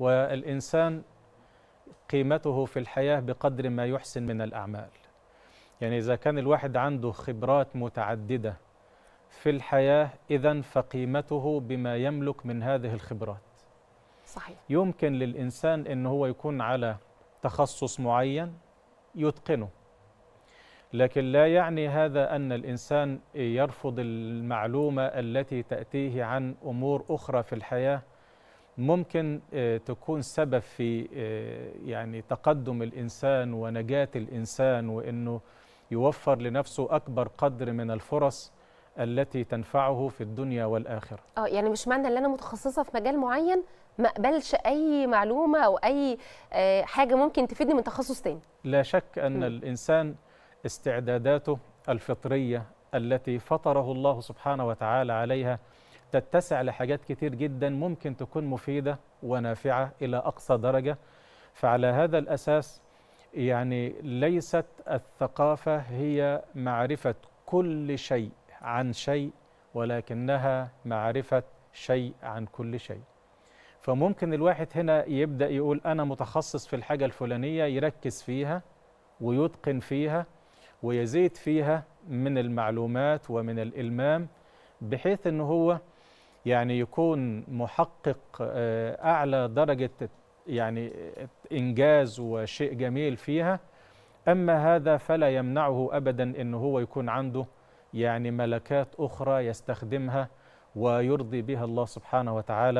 والإنسان قيمته في الحياة بقدر ما يحسن من الأعمال. يعني إذا كان الواحد عنده خبرات متعددة في الحياة إذا فقيمته بما يملك من هذه الخبرات. صحيح. يمكن للإنسان أن هو يكون على تخصص معين يتقنه. لكن لا يعني هذا أن الإنسان يرفض المعلومة التي تأتيه عن أمور أخرى في الحياة ممكن تكون سبب في يعني تقدم الإنسان ونجاة الإنسان وأنه يوفر لنفسه أكبر قدر من الفرص التي تنفعه في الدنيا والآخرة آه يعني مش معنى إن أنا متخصصة في مجال معين ما أقبلش أي معلومة أو أي آه، حاجة ممكن تفيدني من تخصص تاني لا شك أن م. الإنسان استعداداته الفطرية التي فطره الله سبحانه وتعالى عليها تتسع لحاجات كتير جدا ممكن تكون مفيدة ونافعة إلى أقصى درجة. فعلى هذا الأساس يعني ليست الثقافة هي معرفة كل شيء عن شيء ولكنها معرفة شيء عن كل شيء. فممكن الواحد هنا يبدأ يقول أنا متخصص في الحاجة الفلانية يركز فيها ويتقن فيها ويزيد فيها من المعلومات ومن الإلمام بحيث أنه هو يعني يكون محقق آه، أعلى درجة يعني إنجاز وشيء جميل فيها. أما هذا فلا يمنعه أبدا أنه هو يكون عنده يعني ملكات أخرى يستخدمها ويرضي بها الله سبحانه وتعالى.